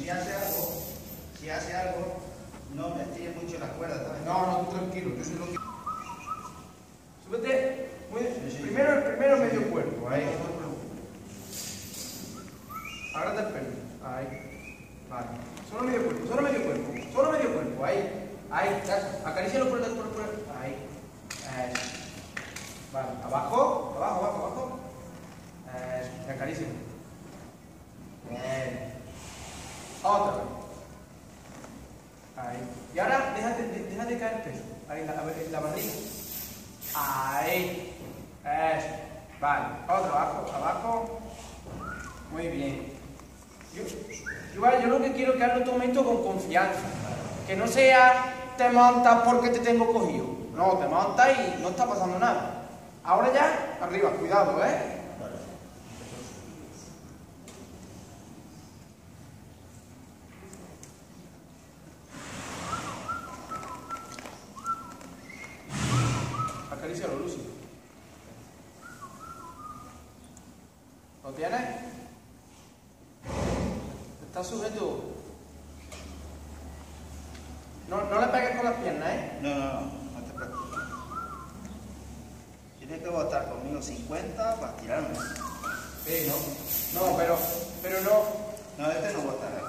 si hace algo, si hace algo, no me estire mucho la cuerda. No, no, tú tranquilo, yo sé lo. Súbete, muy bien. Primero el primero medio cuerpo, ahí. Agarra el pelo, ahí. Vale. Solo medio cuerpo, solo medio cuerpo, solo medio cuerpo, ahí. Ahí, acarícialo por el por, Ahí. Ahí. Vale, abajo, abajo, abajo, abajo. Eh, acarícialo. Otra. Ahí. Y ahora déjate, déjate caer el peso. Ahí, la, la barriga. Ahí. Eso. Vale. Otro, abajo, abajo. Muy bien. Yo, yo, lo que quiero es que hagas tu momento con confianza. Que no sea te montas porque te tengo cogido. No, te montas y no está pasando nada. Ahora ya, arriba, cuidado, ¿eh? ¿Lo tienes? Está sujeto. No, no le pegues con las piernas, ¿eh? No, no, no, no te preocupes. Tienes que votar conmigo 50 para tirarme. Sí, ¿no? No, pero, pero no. No, este no votará.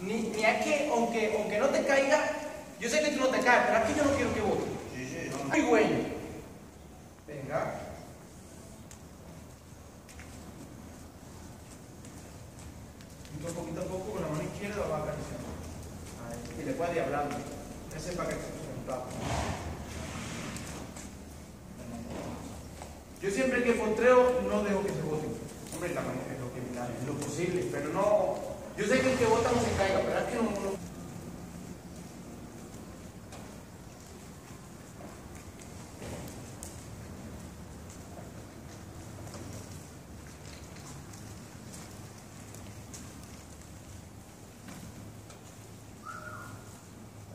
Ni, ni es que, aunque, aunque no te caiga, yo sé que tú no te caes, pero es que yo no quiero que vote. Sí, sí, no. Muy bueno. Venga. Un poquito a poco con la mano izquierda lo va acariciando. Y puede ir hablando. Ese para que se plato. Yo siempre que postreo no dejo que se vote. Hombre, también es lo, que, es lo posible, pero no. Yo sé que el que vota no se caiga, pero es que no. no-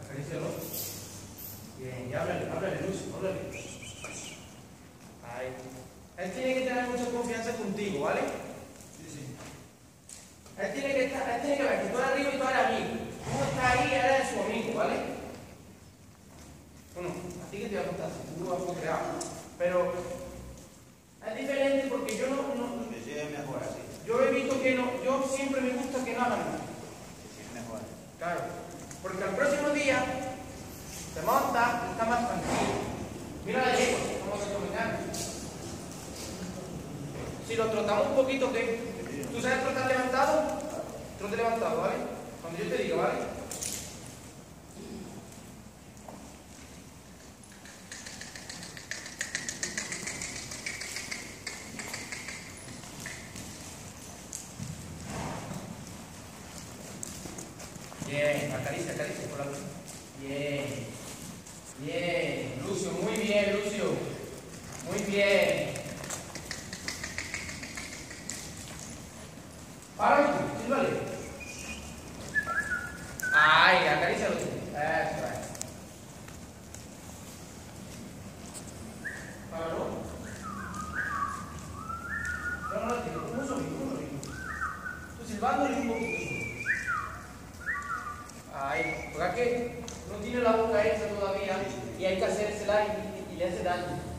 Acarícialo. Bien, y háblale, Ahí. Él tiene que tener mucha confianza contigo, ¿vale? Sí, sí. Él tiene que estar, él tiene que ver que tú eres arriba y. Tú estás ahí, eres su amigo, ¿vale? Bueno, a ti que te va a contar, si tú lo vas a crear. Pero es diferente porque yo no, no- Sí, sí, es mejor así. yo he visto que no, yo siempre me gusta que no hagan nada. Sí, sí, es mejor. Claro, porque al próximo día te monta y está más tranquilo. Mira la yegua, cómo se caminar. Si lo trotamos un poquito, ¿qué? ¿Tú sabes trotar levantado? Trote levantado, ¿vale? Cuando yo te diga, ¿vale? Bien, acaricia, acaricia por la. Bien. Bien. Lucio, muy bien, Lucio. Muy bien. observándole un poquito. Ahí, porque aquí no tiene la boca hecha todavía y hay que hacérsela y, y, y le hace daño.